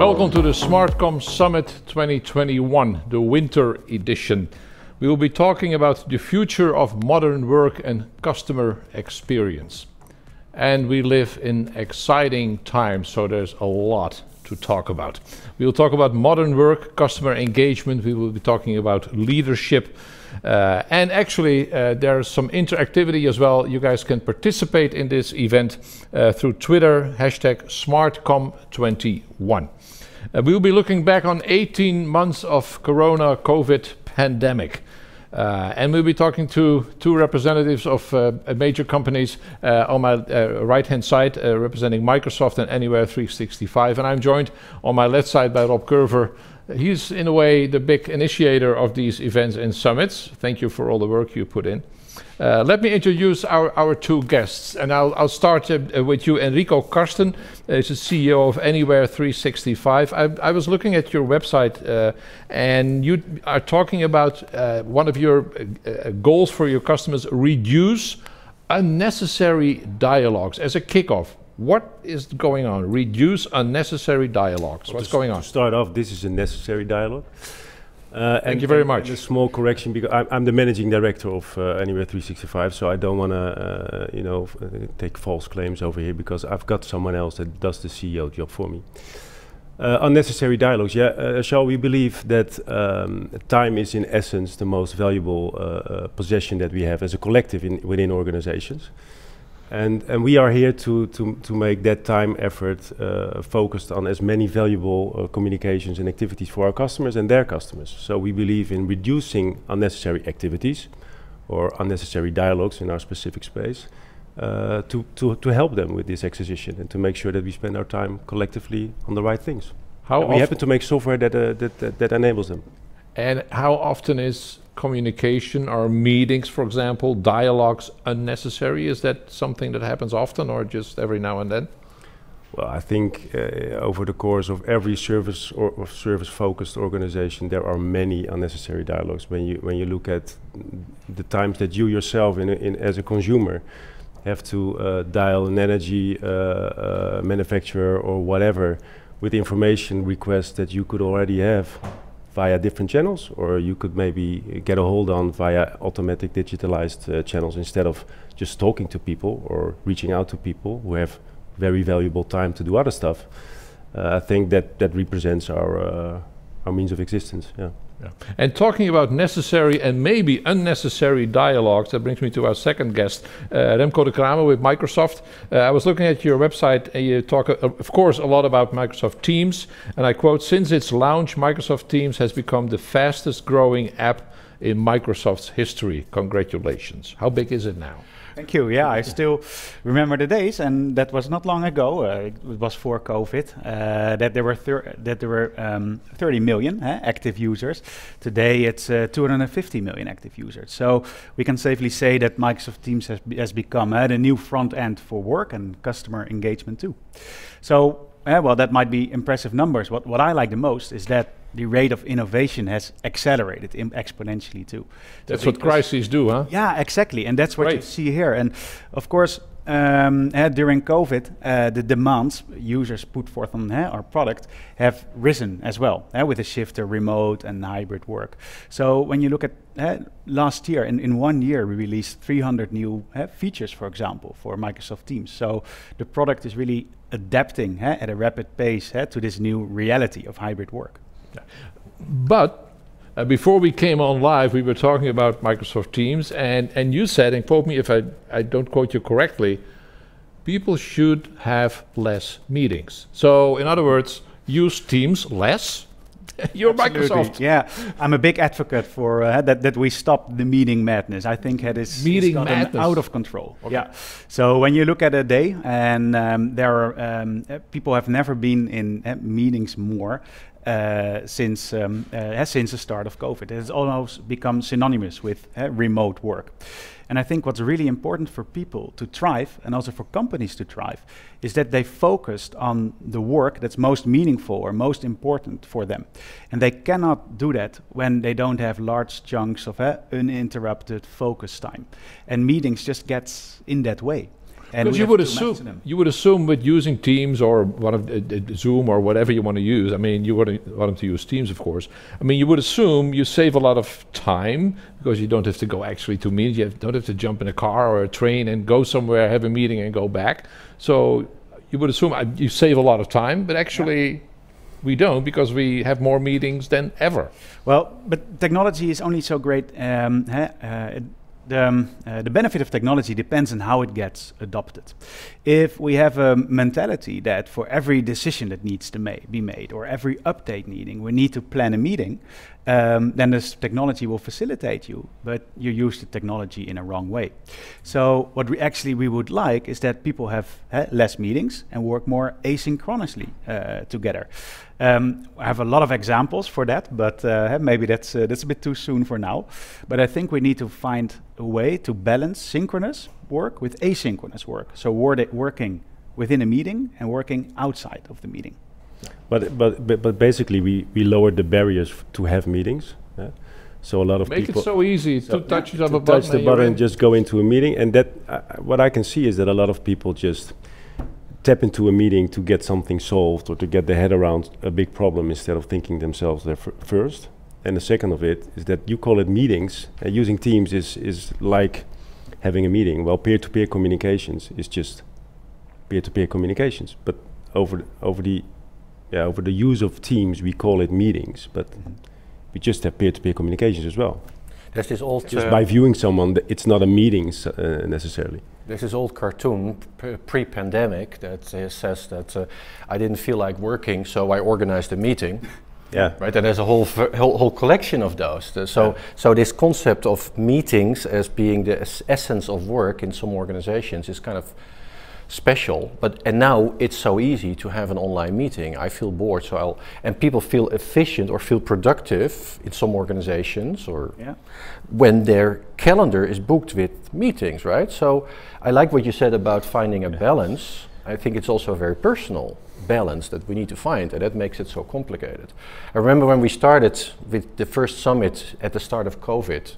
Welcome to the SmartCom Summit 2021, the winter edition. We will be talking about the future of modern work and customer experience. And we live in exciting times, so there's a lot to talk about. We will talk about modern work, customer engagement, we will be talking about leadership. Uh, and actually, uh, there's some interactivity as well. You guys can participate in this event uh, through Twitter, hashtag SmartCom21. Uh, we will be looking back on 18 months of Corona COVID pandemic. Uh, and we'll be talking to two representatives of uh, major companies uh, on my uh, right hand side, uh, representing Microsoft and Anywhere 365. And I'm joined on my left side by Rob Kurver. He's, in a way, the big initiator of these events and summits. Thank you for all the work you put in. Uh, let me introduce our, our two guests, and I'll, I'll start uh, with you, Enrico Karsten, uh, is the CEO of Anywhere 365. I, I was looking at your website, uh, and you are talking about uh, one of your uh, goals for your customers: reduce unnecessary dialogues as a kickoff. What is going on? Reduce unnecessary dialogues. Well, What's going on? To start off, this is a necessary dialogue. Uh, Thank you very much. a small correction because I'm, I'm the managing director of uh, Anywhere 365, so I don't want to, uh, you know, uh, take false claims over here because I've got someone else that does the CEO job for me. Uh, unnecessary dialogues. Yeah, uh, shall we believe that um, time is in essence the most valuable possession that we have as a collective in, within organizations? And, and we are here to, to, to make that time effort uh, focused on as many valuable uh, communications and activities for our customers and their customers. So we believe in reducing unnecessary activities or unnecessary dialogues in our specific space uh, to, to, to help them with this exercition and to make sure that we spend our time collectively on the right things. How we happen to make software that, uh, that, that, that enables them. And how often is communication or meetings, for example, dialogues unnecessary? Is that something that happens often or just every now and then? Well, I think uh, over the course of every service or, or service-focused organization, there are many unnecessary dialogues. When you when you look at the times that you yourself, in, in as a consumer, have to uh, dial an energy uh, uh manufacturer or whatever with information requests that you could already have via different channels, or you could maybe get a hold on via automatic digitalized uh, channels instead of just talking to people or reaching out to people who have very valuable time to do other stuff. Uh, I think that that represents our uh, our means of existence. Yeah. Yeah. And talking about necessary and maybe unnecessary dialogues, that brings me to our second guest, uh, Remco de Kramer with Microsoft. Uh, I was looking at your website and you talk, uh, of course, a lot about Microsoft Teams. And I quote Since its launch, Microsoft Teams has become the fastest growing app in Microsoft's history. Congratulations. How big is it now? Thank you. Yeah, I still remember the days, and that was not long ago. Uh, it was for COVID uh, that there were that there were um, 30 million eh, active users. Today, it's uh, 250 million active users. So we can safely say that Microsoft Teams has, has become uh, the new front end for work and customer engagement too. So, uh, well, that might be impressive numbers. What what I like the most is that the rate of innovation has accelerated exponentially too. That's what crises do, huh? Yeah, exactly, and that's what right. you see here. And of course, um, uh, during COVID, uh, the demands users put forth on uh, our product have risen as well, uh, with a shift to remote and hybrid work. So when you look at last year, in, in one year, we released 300 new features, for example, for Microsoft Teams. So the product is really adapting at a rapid pace to this new reality of hybrid work. But uh, before we came on live, we were talking about Microsoft Teams, and, and you said, and quote me if I, I don't quote you correctly, people should have less meetings. So, in other words, use Teams less. You're Absolutely. Microsoft. Yeah, I'm a big advocate for uh, that. That we stop the meeting madness. I think that is meeting madness out of control. Okay. Yeah. So when you look at a day, and um, there are um, uh, people have never been in uh, meetings more, uh, since um, uh, since the start of COVID. It has almost become synonymous with uh, remote work. And I think what's really important for people to thrive and also for companies to thrive is that they focused on the work that's most meaningful or most important for them. And they cannot do that when they don't have large chunks of uh, uninterrupted focus time. And meetings just gets in that way. And Because you would assume you would assume with using Teams or one of uh, uh, Zoom or whatever you want to use. I mean, you want them to use Teams, of course. I mean, you would assume you save a lot of time because you don't have to go actually to meetings. You have, don't have to jump in a car or a train and go somewhere, have a meeting, and go back. So you would assume uh, you save a lot of time, but actually. We don't because we have more meetings than ever. Well, but technology is only so great. Um, uh, it- the, um, uh, the benefit of technology depends on how it gets adopted. If we have a mentality that for every decision that needs to ma- be made or every update needing, we need to plan a meeting, um, then this technology will facilitate you, but you use the technology in a wrong way. So what we actually we would like is that people have less meetings and work more asynchronously uh, together. Um, I have a lot of examples for that, but uh, maybe that's uh, that's a bit too soon for now. But I think we need to find a way to balance synchronous work with asynchronous work. So working within a meeting and working outside of the meeting. But, but but but basically, we we lowered the barriers f- to have meetings. yeah. So a lot of Make people it so easy. So- Two touches to of a touch button. the button, in. just go into a meeting, and that uh, what I can see is that a lot of people just tap into a meeting to get something solved or to get their head around a big problem instead of thinking themselves there fir- first. And the second of it is that you call it meetings. Uh, using Teams is is like having a meeting. Well, peer-to-peer communications is just peer-to-peer communications, but over the, over the yeah over the use of Teams, we call it meetings, but we just have peer-to-peer communications as well. There's this old Just by viewing someone, it's not a meeting uh, necessarily. There's this old cartoon pre-pandemic that uh, says that uh, I didn't feel like working, so I organized a meeting. Yeah. Right, and there's a whole whole, whole collection of those. So, Yeah. so this concept of meetings as being the es- essence of work in some organizations is kind of special. But and now it's so easy to have an online meeting. I feel bored, so I'll and people feel efficient or feel productive in some organizations or Yeah. when their calendar is booked with meetings, right? So I like what you said about finding a balance. I think it's also a very personal balance that we need to find, and that makes it so complicated. I remember when we started with the first summit at the start of COVID,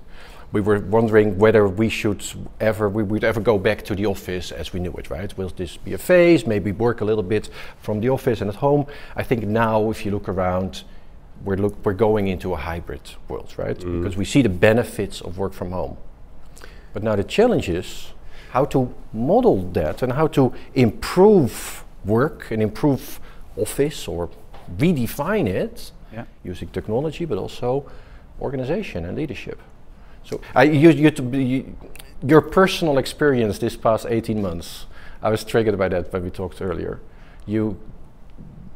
we were wondering whether we should ever we would ever go back to the office as we knew it, right? Will this be a phase? Maybe work a little bit from the office and at home. I think now, if you look around, we're look we're going into a hybrid world, right? Mm. Because we see the benefits of work from home. But now the challenge is how to model that and how to improve work and improve office or redefine it Yeah. using technology, but also organization and leadership. So, I, you, you, to be- you, your personal experience this past 18 months, I was triggered by that when we talked earlier. You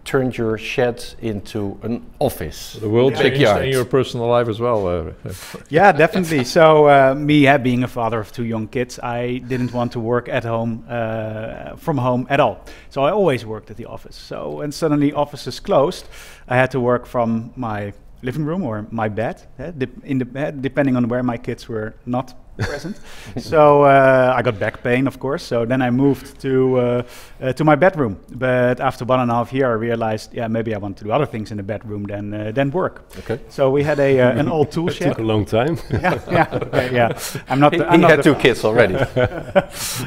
turned your shed into an office. The world Yeah. changed Backyard. in your personal life as well. Uh, Yeah, definitely. so uh, me uh, being a father of two young kids, I didn't want to work at home uh, from home at all. So I always worked at the office. So when suddenly offices closed, I had to work from my living room or my bed, eh, dep- in the bed, depending on where my kids were not present. so uh, I got back pain, of course. So then I moved to uh, uh, to my bedroom. But after one and a half year, I realized, yeah, maybe I want to do other things in the bedroom than uh, than work. Okay. So we had a uh, an old tool It shed. took a long time. yeah, yeah, okay, yeah. I'm not. He, I'm not had two kids already.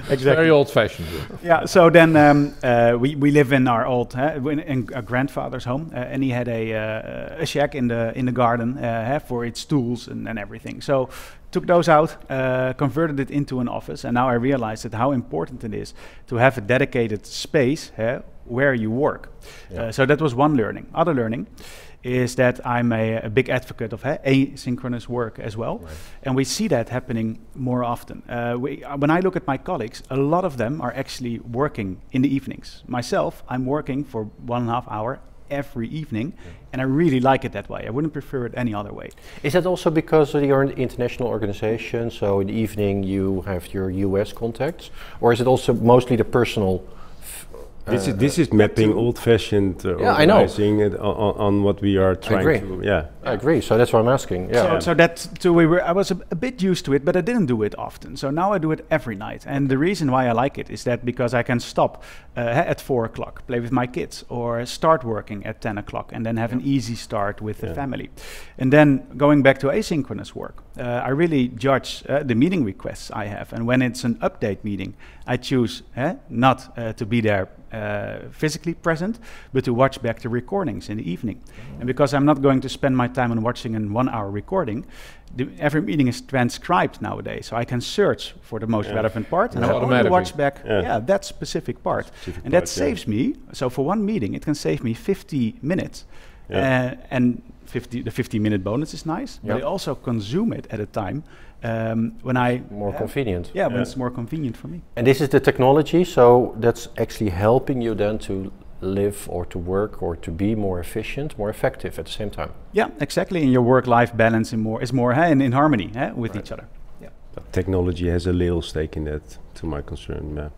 exactly. Very old-fashioned. Yeah. So then um, uh, we we live in our old uh, in, in a grandfather's home, uh, and he had a uh, a shack in the in the garden uh, uh, for its tools and, and everything. So took those out, uh, converted it into an office, and now I realized that how important it is to have a dedicated space uh, where you work. Yeah. Uh, so that was one learning. Other learning is that I'm a, a big advocate of uh, asynchronous work as well. And we see that happening more often. Uh, we, uh, when I look at my colleagues, a lot of them are actually working in the evenings. Myself, I'm working for one and a half hour every evening, and I really like it that way. I wouldn't prefer it any other way. Is that also because you're an international organization, so in the evening you have your US contacts? Or is it also mostly the personal This is Uh, this is mapping old-fashioned uh, Yeah, I know. organizing it on, on- on what we are trying agree. to. Yeah, I agree. So that's what I'm asking. Yeah. So, so that so we were I was a, a bit used to it, but I didn't do it often. So now I do it every night, and the reason why I like it is that because I can stop uh, at four o'clock, play with my kids, or start working at ten o'clock, and then have an easy start with the family, and then going back to asynchronous work. Uh, I really judge uh, the meeting requests I have, and when it's an update meeting, I choose uh, not uh, to be there uh, physically present, but to watch back the recordings in the evening. And because I'm not going to spend my time on watching a one-hour recording, the, every meeting is transcribed nowadays, so I can search for the most Yeah. relevant part, and Yeah. I only watch back Yeah. yeah. that specific part, Specific and that part, yeah. saves me. So for one meeting, it can save me 50 minutes, Yeah. uh, and 50 the 50-minute bonus is nice, but I also consume it at a time um, when I More uh, convenient. Yeah, when Yeah. it's more convenient for me. And this is the technology, so that's actually helping you then to live or to work or to be more efficient, more effective at the same time. Yeah, exactly. And your work-life balance in more is more uh, in, in harmony uh, with Right. each other. but technology has a little stake in that, to my concern. Yeah.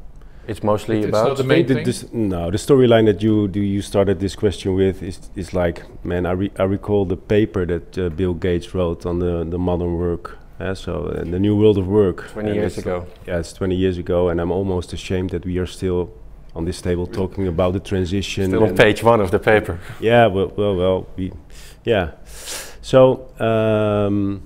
It's mostly It's about the I main think thing. the- this- no, the storyline that you do you started this question with is is like, man, I, re- I recall the paper that uh, Bill Gates wrote on the the modern work. Uh, so uh, the new world of work. 20 And years ago. Yeah, it's 20 years ago, and I'm almost ashamed that we are still on this table talking about the transition. Still on page one of the paper. yeah, well, well, well, we, yeah. So, um,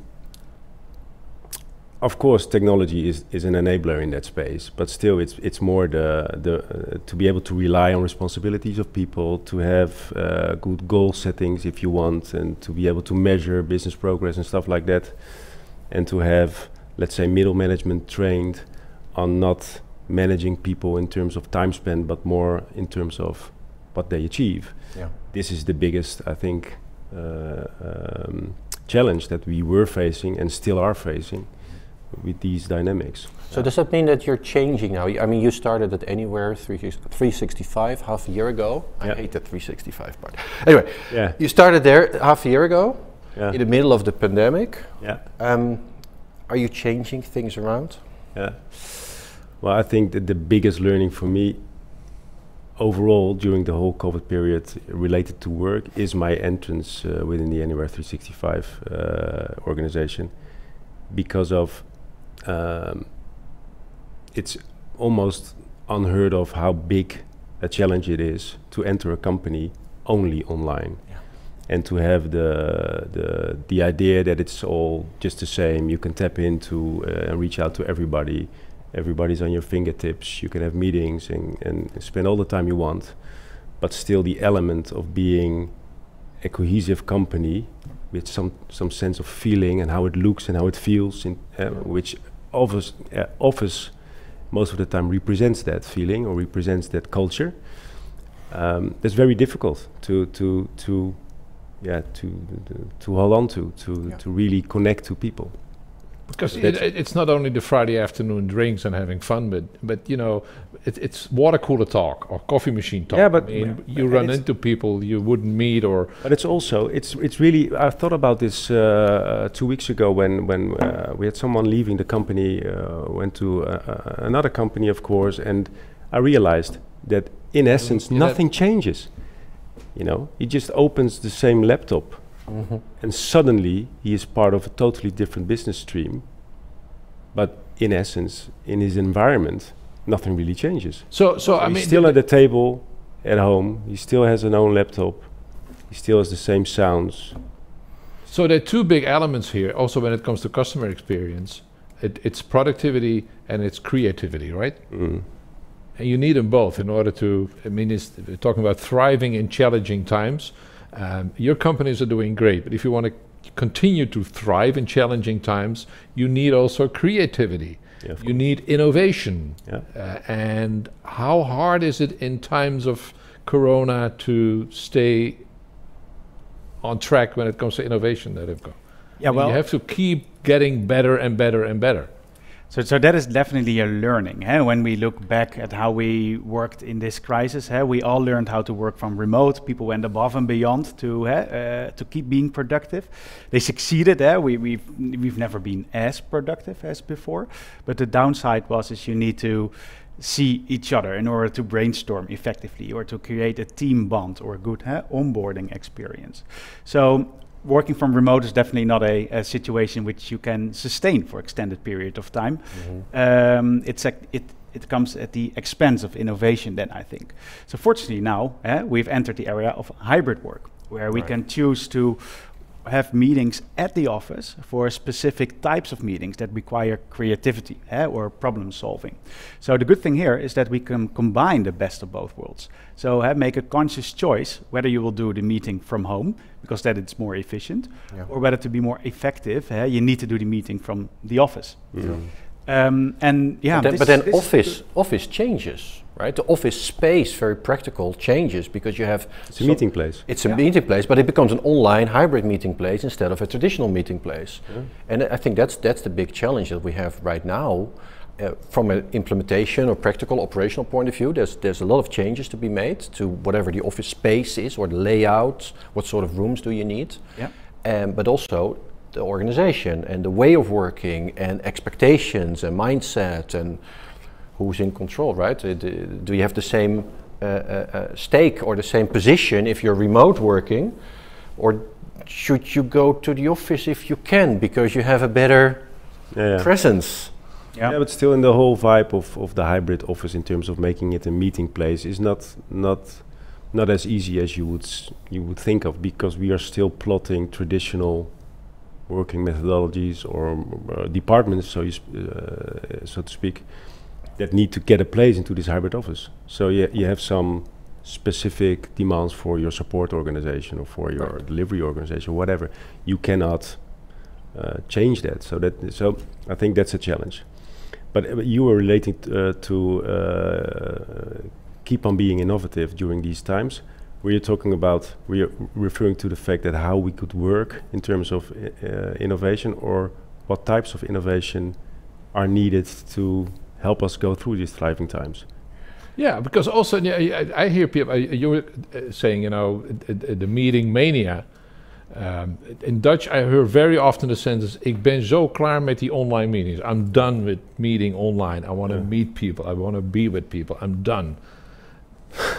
of course, technology is, is an enabler in that space, but still, it's it's more the the uh, to be able to rely on responsibilities of people, to have uh, good goal settings if you want, and to be able to measure business progress and stuff like that, and to have, let's say, middle management trained on not managing people in terms of time spent, but more in terms of what they achieve Yeah. this is the biggest, I think, uh, um, challenge that we were facing and still are facing with these dynamics. So does that mean that you're changing now? I mean, you started at Anywhere 360 365 half a year ago. I Yeah. hate that 365 part. Anyway, Yeah, you started there half a year ago yeah, in the middle of the pandemic. yeah, Um, are you changing things around? yeah. Well, I think that the biggest learning for me overall during the whole COVID period related to work is my entrance uh, within the Anywhere 365 uh, organization because of um, it's almost unheard of how big a challenge it is to enter a company only online Yeah. And to have the, the the idea that it's all just the same. You can tap into uh, and reach out to everybody. Everybody's on your fingertips. You can have meetings and, and spend all the time you want. But still the element of being a cohesive company with some some sense of feeling and how it looks and how it feels in, uh, which offers uh, offers most of the time represents that feeling or represents that culture um, that's very difficult to to to yeah to to hold on to to Yeah. to really connect to people Because it, it's not only the Friday afternoon drinks and having fun, but but you know, it, it's water cooler talk or coffee machine talk. Yeah, but- I mean, yeah, you and run into people you wouldn't meet, or But it's also it's it's really I thought about this uh, two weeks ago when when uh, we had someone leaving the company uh, went to uh, uh, another company of course and I realized that in essence yeah, nothing changes. You know, he just opens the same laptop Mm-hmm. and suddenly he is part of a totally different business stream. But in essence, in his environment, nothing really changes. so. So I he's mean, still at the table at home. He still has an own laptop. He still has the same sounds. So there are two big elements here. Also, when it comes to customer experience, it, it's productivity and it's creativity, right? Mm. And you need them both in order to. I mean, it's, we're talking about thriving in challenging times. Um, your companies are doing great, but if you want to continue to thrive in challenging times, you need also creativity. Yeah, of You need innovation. Yeah. Uh, and how hard is it in times of Corona to stay on track when it comes to innovation, that Remco? Yeah, well, you have to keep getting better and better and better. So, so that is definitely a learning. eh? When we look back at how we worked in this crisis, eh, we all learned how to work from remote. People went above and beyond to eh, uh, to keep being productive. They succeeded. Eh? We, we've we've never been as productive as before. But the downside was is you need to see each other in order to brainstorm effectively or to create a team bond or a good huh, onboarding experience. So working from remote is definitely not a, a, situation which you can sustain for extended period of time. Mm-hmm. Um, it's a, it it comes at the expense of innovation. Then I think. So fortunately now eh, we've entered the area of hybrid work, where right. we can choose to have meetings at the office for specific types of meetings that require creativity eh, or problem solving. So the good thing here is that we can combine the best of both worlds. So eh, make a conscious choice whether you will do the meeting from home because that it's more efficient, yeah. or whether to be more effective, eh, you need to do the meeting from the office. Um, and yeah, but then, but then office office changes right? The office space, very practical, changes because you have. It's a meeting place. It's a yeah. meeting place, but it becomes an online hybrid meeting place instead of a traditional meeting place. Yeah. And I think that's that's the big challenge that we have right now. Uh, from an implementation or practical operational point of view, there's there's a lot of changes to be made to whatever the office space is or the layout. What sort of rooms do you need? Yeah. Um, but also the organization and the way of working and expectations and mindset and who's in control, right? Uh, do you have the same uh, uh, uh, stake or the same position if you're remote working, or should you go to the office if you can because you have a better yeah, yeah. presence? Yeah. yeah. but still, in the whole vibe of, of the hybrid office, in terms of making it a meeting place, is not not not as easy as you would you would think of because we are still plotting traditional working methodologies or uh, departments, so you uh, so to speak that need to get a place into this hybrid office. So you, you have some specific demands for your support organization or for your right. delivery organization, whatever. You cannot uh, change that. So that so I think that's a challenge. But uh, you were relating uh, to uh, keep on being innovative during these times. We are talking about we are referring to the fact that how we could work in terms of uh, innovation or what types of innovation are needed to help us go through these thriving times. Yeah, because also yeah, I, I hear people. Uh, you were uh, saying, you know, the meeting mania. Um, in Dutch, I hear very often the sentence: "Ik ben zo klaar met die online meetings. I'm done with meeting online. I want to yeah. meet people. I want to be with people. I'm done."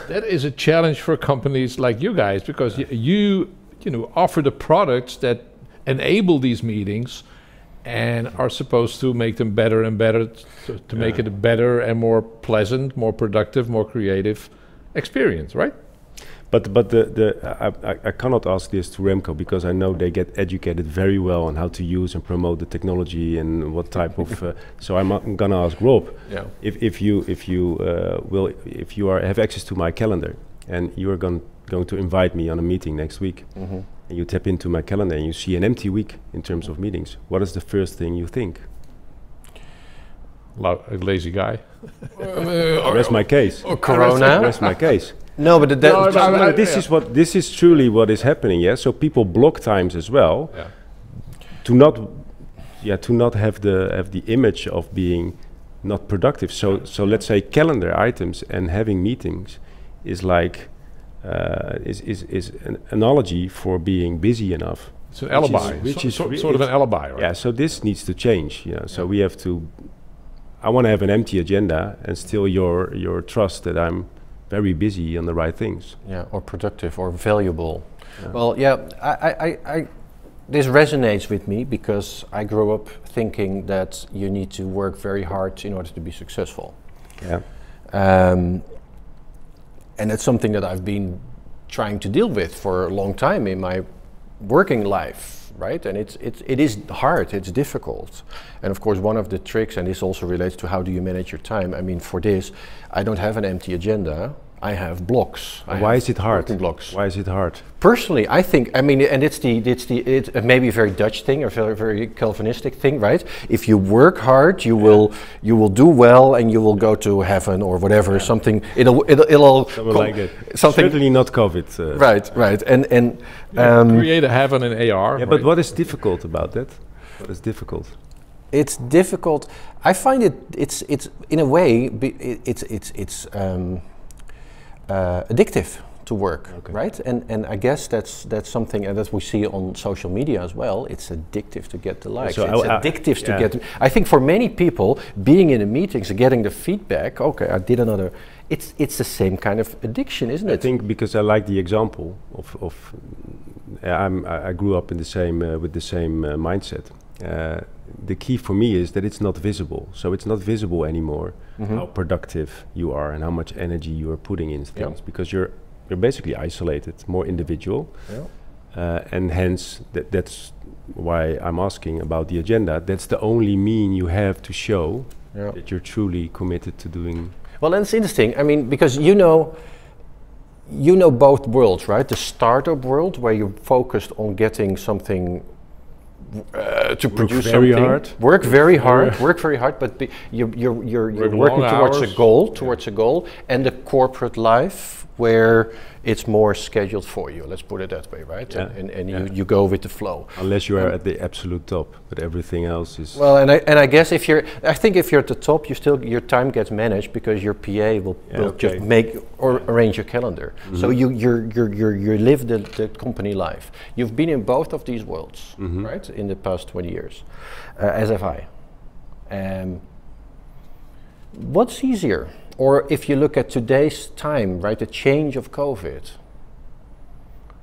That is a challenge for companies like you guys because yeah. you, you know, offer the products that enable these meetings and are supposed to make them better and better to, to yeah. make it a better and more pleasant, more productive, more creative experience, right? But but the the I, I cannot ask this to Remco because I know they get educated very well on how to use and promote the technology and what type of. Uh, so I'm, I'm, gonna ask Rob. Yeah. If if you if you uh, will if you are have access to my calendar and you are going going to invite me on a meeting next week. Mm -hmm and you tap into my calendar and you see an empty week in terms of meetings, what is the first thing you think? La a lazy guy. uh, Rest my case. Or Corona. Rest my case. No, but no, no, no, this yeah. is what this is truly what is happening. Yeah, so people block times as well yeah. to not, yeah, to not have the have the image of being not productive. So so let's say calendar items and having meetings is like uh, is, is, is an analogy for being busy enough. It's an alibi, is, which so, is sort of an alibi, right? Yeah. So this needs to change. You know, so yeah. we have to. I want to have an empty agenda and still your your trust that I'm very busy on the right things. Yeah, or productive or valuable. Yeah. Well, yeah, I, I, I, this resonates with me because I grew up thinking that you need to work very hard in order to be successful. Yeah. Um, and it's something that I've been trying to deal with for a long time in my working life, right? And it's, it's, it is hard, it's difficult. And of course, one of the tricks, and this also relates to how do you manage your time. I mean, for this, I don't have an empty agenda. I have blocks. I Why have is it hard? Blocks. Why is it hard? Personally, I think I mean, and it's the it's the it's maybe a very Dutch thing or very very Calvinistic thing, right? If you work hard, you yeah. will you will do well, and you will go to heaven or whatever. Yeah. Something it'll it'll, it'll something like it. Something certainly not COVID. Uh, right, right, and and um, create a heaven in AR. Yeah, right? but what is difficult about that? What is difficult? It's difficult. I find it. It's it's in a way. It's it's it's. Um, uh, addictive to work, Okay. right? And and I guess that's that's something uh, that we see on social media as well. It's addictive to get the likes. So it's I- I- addictive to yeah. get. I think for many people, being in the meetings, getting the feedback. Okay, I did another. It's it's the same kind of addiction, isn't I it? I think because I like the example of, of uh, I'm, I I grew up in the same uh, with the same uh, mindset. The key for me is that it's not visible. So it's not visible anymore Mhm. how productive you are and how much energy you are putting in Yeah. things because you're you're basically isolated, more individual, Yeah. uh, and hence that, that's why I'm asking about the agenda. That's the only mean you have to show Yeah. that you're truly committed to doing. Well, and it's interesting. I mean, because you know, you know both worlds, right? The startup world, where you're focused on getting something uh, to produce very something, hard. work very hard, work very hard, but be, you're you're you're, you're Work working towards a goal, towards a goal, and the corporate life where it's more scheduled for you. Let's put it that way, right? Yeah, And, and, and yeah. you, you go with the flow. Unless you are at the absolute top, but everything else is. Well, and I, and I guess if you're, I think if you're at the top, you still your time gets managed because your PA will, Yeah, will okay. just make or arrange your calendar. So you you you you you live the, the company life. You've been in both of these worlds, Mhm. right? In the past twenty years, uh, as have I. Um, what's easier, or if you look at today's time, right? The change of COVID.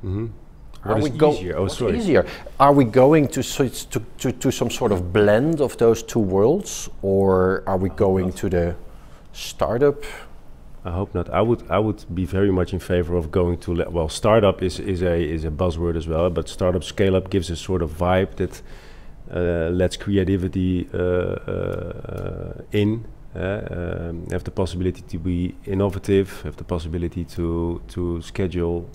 Mhm. Are What we go- easier? Oh, sorry. easier? Are we going to, switch to, to, to some sort of blend of those two worlds, or are we going to the startup? I hope not. I would I would be very much in favor of going to le- well startup is is a is a buzzword as well, but startup scale up gives a sort of vibe that uh, lets creativity uh, uh, in. Uh, um, have the possibility to be innovative, have the possibility to to schedule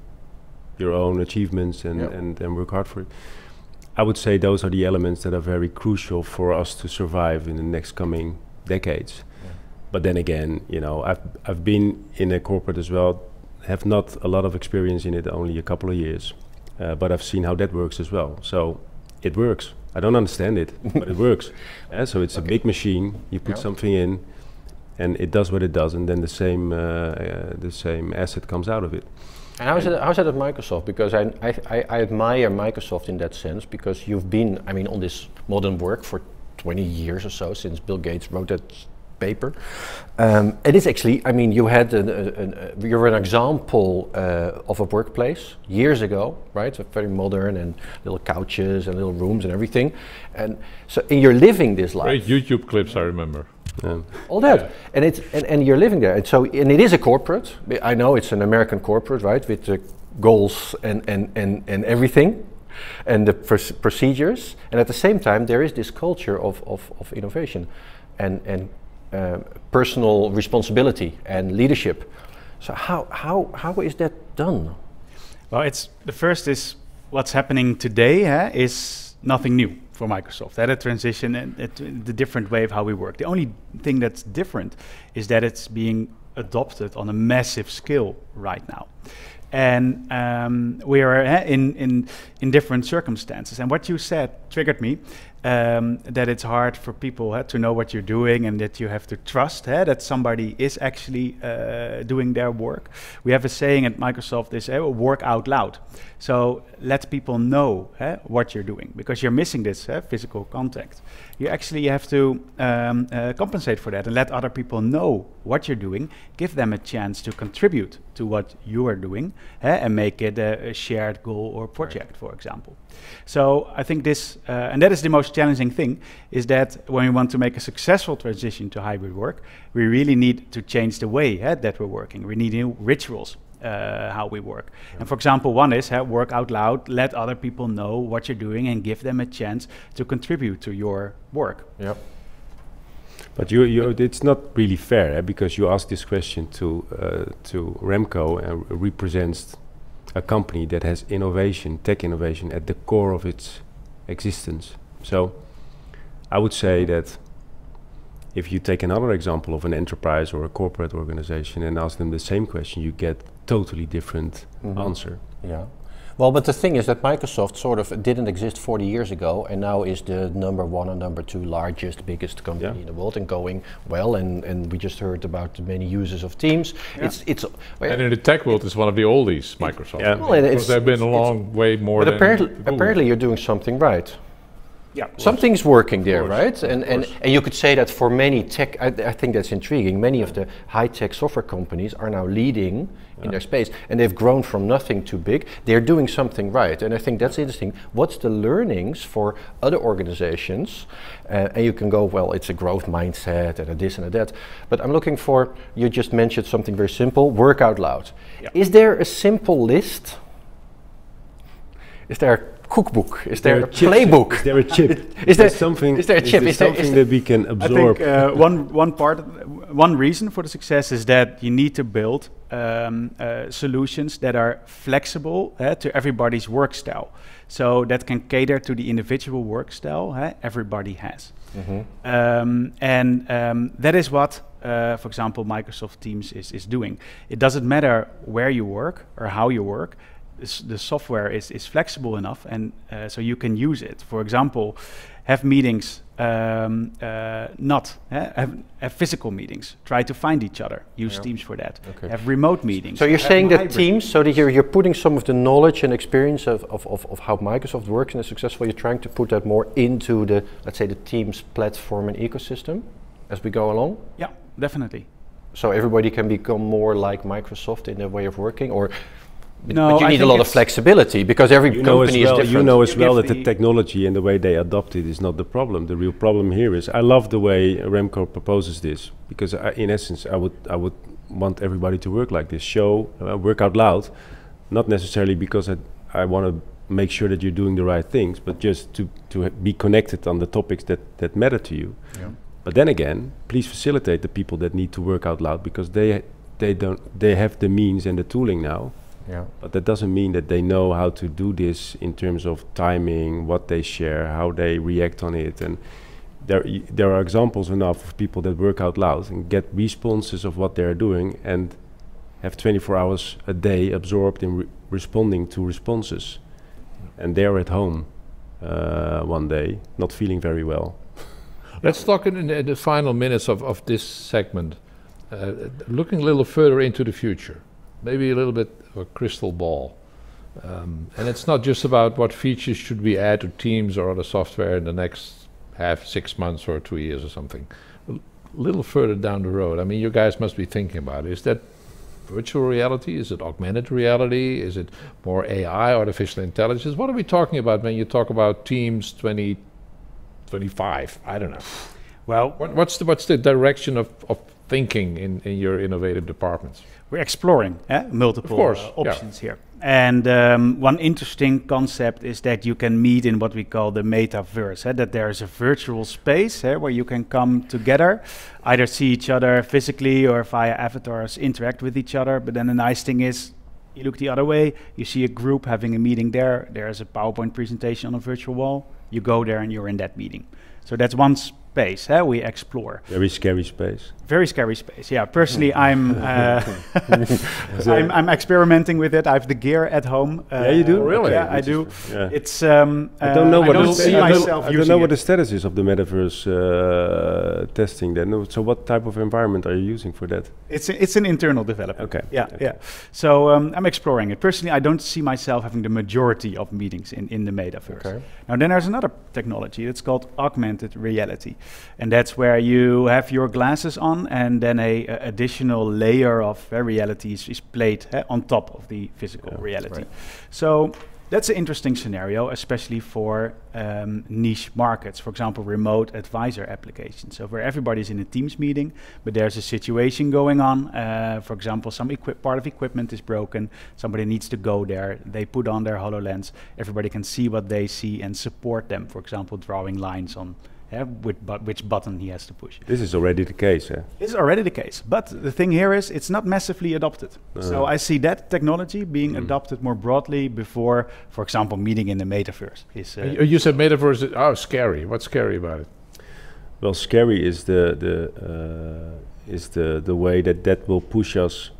your own achievements and, Yep. and, and work hard for it. I would say those are the elements that are very crucial for us to survive in the next coming decades. But then again, you know, I've I've been in a corporate as well, have not a lot of experience in it, only a couple of years, uh, but I've seen how that works as well. So it works. I don't understand it, but it works. Uh, so it's a big machine. You put Yeah. something in, and it does what it does, and then the same uh, uh, the same asset comes out of it. And how's it, how's that at Microsoft? Because I, I, I, admire Microsoft in that sense because you've been, I mean, on this modern work for 20 years or so since Bill Gates wrote that paper. Um, it is actually, I mean, you had an, an, you're an example uh, of a workplace years ago, right? So very modern and little couches and little rooms and everything. And so and you're living this life Great YouTube clips, I remember. Um, all that Yeah. and it's and, and you're living there and so and it is a corporate i know it's an american corporate right with the goals and and and, and everything and the proc- procedures and at the same time there is this culture of of, of innovation and and um, personal responsibility and leadership so how how how is that done Well, it's the first is what's happening today eh, is nothing new for Microsoft. That a transition and it, the different way of how we work. The only thing that's different is that it's being adopted on a massive scale right now. And um, we are eh, in, in, in different circumstances. And what you said triggered me um, that it's hard for people to know what you're doing and that you have to trust that somebody is actually uh, doing their work. We have a saying at Microsoft is eh, work out loud. So let people know what you're doing because you're missing this physical contact. You actually have to um, uh, compensate for that and let other people know what you're doing. Give them a chance to contribute to what you are doing eh, and make it a, a shared goal or project, for example. So I think this, uh, and that is the most challenging thing, is that when we want to make a successful transition to hybrid work, we really need to change the way eh, that we're working. We need new rituals. Uh, how we work. And for example, one is eh, work out loud, let other people know what you're doing, and give them a chance to contribute to your work. yeah But you, you, it's not really fair eh, because you asked this question to uh, to Remco and r- represents a company that has innovation, tech innovation, at the core of its existence. So, I would say that if you take another example of an enterprise or a corporate organization and ask them the same question, you get totally different Mhm. answer. Yeah. Well, but the thing is that Microsoft sort of didn't exist 40 years ago, and now is the number one or number two largest, biggest company Yeah. in the world, and going well. And, and we just heard about the many users of Teams. Yeah. It's it's. well, And in the tech world, it's one of the oldies, Microsoft. Yeah. Well, it- Because it's- they've been a long way more but than apparently, apparently you're doing something right. Yeah. Something's working there, right? And, and and you could say that for many tech, I, I think that's intriguing. Many of the high-tech software companies are now leading in their space, and they've grown from nothing to big. They're doing something right, and I think that's interesting. What's the learnings for other organizations? Uh, and you can go, well, it's a growth mindset and a this and a that. But I'm looking for. You just mentioned something very simple: work out loud. Yeah. Is there a simple list? Is there a cookbook? Is there, a chip- playbook? Is there a chip? Is there- something? is there a chip? there Is there- is something there- that we can absorb? I think uh, one one part, one reason for the success is that you need to build um, uh, solutions that are flexible uh, to everybody's work style, so that can cater to the individual work style uh, everybody has. Mhm. Um, and um, that is what, uh, for example, Microsoft Teams is, is doing. It doesn't matter where you work or how you work. S- The software is, is flexible enough, and uh, so you can use it. For example, have meetings, um, uh, not uh, have, have physical meetings. Try to find each other. Use Yeah. Teams for that. Okay. Have remote meetings. So you're saying that hybrid. Teams, so that you're, you're putting some of the knowledge and experience of, of, of, of how Microsoft works and is successful, you're trying to put that more into the, let's say, the Teams platform and ecosystem as we go along? Yeah, definitely. So everybody can become more like Microsoft in their way of working? Or but- No, but you I need a lot of flexibility because every you know as company is well, different. you know as You well that the the- technology and the way they adopt it is not the problem. The real problem here is I love the way Remco proposes this because I, in essence I would I would want everybody to work like this. Show uh, work out loud, not necessarily because I I want to make sure that you're doing the right things, but just to to be connected on the topics that that matter to you. Yeah. But then again, please facilitate the people that need to work out loud because they they don't they have the means and the tooling now. Yeah. But that doesn't mean that they know how to do this in terms of timing, what they share, how they react on it, and there y- there are examples enough of people that work out loud and get responses of what they are doing and have 24 hours a day absorbed in re- responding to responses, and they're at home uh, one day not feeling very well. Let's talk in, in the final minutes of, of this segment, uh, looking a little further into the future, maybe a little bit of a crystal ball. Um, and it's not just about what features should we add to Teams or other software in the next half, six months or two years or something. A little further down the road, I mean, you guys must be thinking about it. Is that virtual reality? Is it augmented reality? Is it more AI, artificial intelligence? What are we talking about when you talk about Teams 2025? I don't know. Well, What, what's the what's the direction of, of thinking in, in your innovative departments? we're exploring eh, multiple course, uh, yeah. options here. And um, one interesting concept is that you can meet in what we call the metaverse, eh, that there is a virtual space eh, where you can come together, either see each other physically or via avatars, interact with each other. But then the nice thing is, you look the other way, you see a group having a meeting there, there's a PowerPoint presentation on a virtual wall, you go there and you're in that meeting. So that's one space eh, we explore. Very scary space. Very scary space. Yeah, personally, I'm, uh, I'm I'm experimenting with it. I have the gear at home. Uh, Yeah, you do? Really? Yeah, I do. Yeah. It's um, I don't know uh, what I the don't sta- see I don't- myself I don't using know what it. the status is of the metaverse uh, testing. Then, so what type of environment are you using for that? It's a, it's an internal development. Okay. Yeah, okay. yeah. So um, I'm exploring it. Personally, I don't see myself having the majority of meetings in, in the metaverse. Okay. Now, then there's another technology. It's called augmented reality, and that's where you have your glasses on, and then a, a additional layer of uh, reality is, is played eh, on top of the physical Yeah, reality. right. So that's an interesting scenario, especially for um, niche markets. For example, remote advisor applications. So where everybody's in a Teams meeting, but there's a situation going on. Uh, for example, some part of equipment is broken. Somebody needs to go there. They put on their Hololens. Everybody can see what they see and support them. For example, drawing lines on eh, which, bu- which button he has to push. This is already the case. Eh? It's already the case, but the thing here is it's not massively adopted. So Uh. I see that technology being Mm. adopted more broadly before, for example, meeting in the metaverse. Is uh, You, you said metaverse. Is, oh, scary. What's scary about it? Well, scary is the the uh, is the the way that that will push us.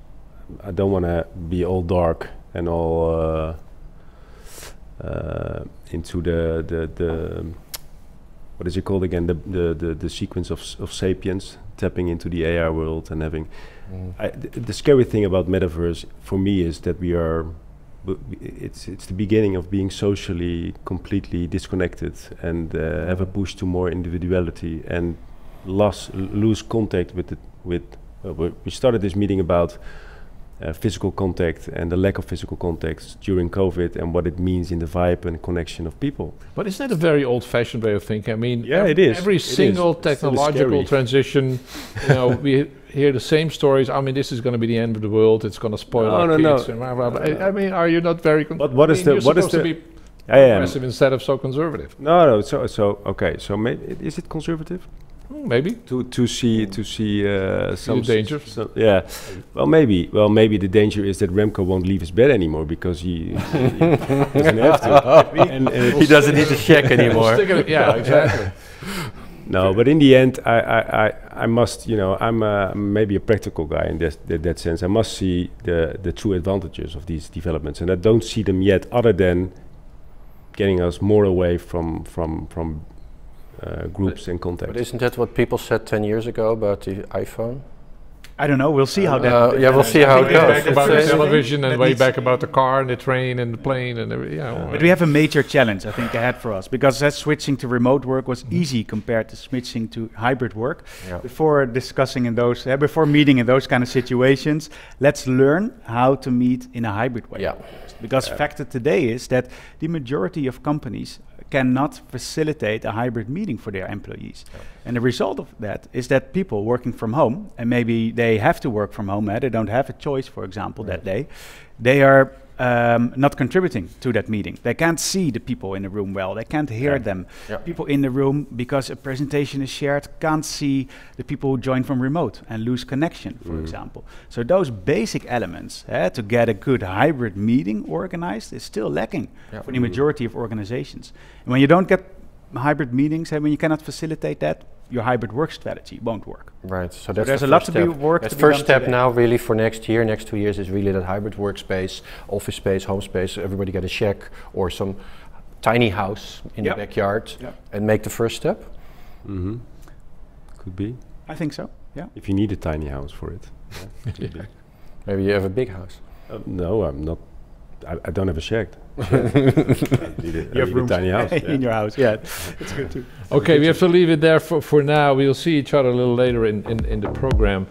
I don't want to be all dark and all uh, uh, into the the the what is it called again? The the the, the sequence of of sapiens tapping into the AR world and having. Mm. I, th- the scary thing about metaverse for me is that we are. It's it's the beginning of being socially completely disconnected and uh, have a push to more individuality and loss lose contact with the with. Uh, we- we started this meeting about uh, physical contact and the lack of physical contact during COVID and what it means in the vibe and connection of people. But isn't that a very old-fashioned way of thinking? I mean, Yeah, ev- it is. Every It is. single still technological transition, you know, we hear the same stories. I mean, this is going to be the end of the world. It's going to spoil No, our no, no. kids. and blah, blah, blah. I, I mean, are you not very? Con- But what I is mean, the- what is the- to be I am. progressive instead of so conservative. No, no. So, so okay. So, maybe is it conservative Maybe. to to see to see uh, some s- danger? some- yeah. Well, maybe. Well, maybe the danger is that Remco won't leave his bed anymore because he, he doesn't have to. and, and He doesn't need to check anymore. Stick it- yeah, exactly. No, but in the end, I, I, I, I must, you know, I'm uh, maybe a practical guy in this, that, that sense. I must see the, the true advantages of these developments, and I don't see them yet, other than getting us more away from from from uh, groups and But isn't that what people said 10 years ago about the iPhone? I don't know. We'll see how that. Uh, yeah, we'll see how it Way goes. back about the It's, uh, television and way back about the car and the train and the plane and every, yeah. well, But we have a major challenge, I think, ahead for us because that switching to remote work was easy compared to switching to hybrid work. Yeah. Before discussing in those, uh, before meeting in those kind of situations, let's learn how to meet in a hybrid way. Yeah. Because factor today is that the majority of companies cannot facilitate a hybrid meeting for their employees. And the result of that is that people working from home, and maybe they have to work from home, eh, they don't have a choice, for example, that day, they are um, not contributing to that meeting. They can't see the people in the room well, they can't hear Yeah. them. Yeah. People in the room, because a presentation is shared, can't see the people who join from remote and lose connection, for Mm. example. So those basic elements eh, to get a good hybrid meeting organized is still lacking Yeah. for the majority of organizations. And when you don't get hybrid meetings, and when you cannot facilitate that, your hybrid work strategy won't work. Right. So, So that's there's the a lot first to be step. work That's to be first done step today. now, really, for next year, next two years, is really that hybrid workspace, office space, home space. Everybody get a shack or some tiny house in Yep. the backyard, Yep. and make the first step. Mm -hmm. Could be I think so. Yeah. if you need a tiny house for it. Yeah, could. Maybe you have a big house. Uh, no, I'm not. I, I don't have a shack. I need a, I need a tiny house. yeah. in your house. Yeah, it's good too. Okay, we have to leave it there for, for now. We'll see each other a little later in, in, in the program.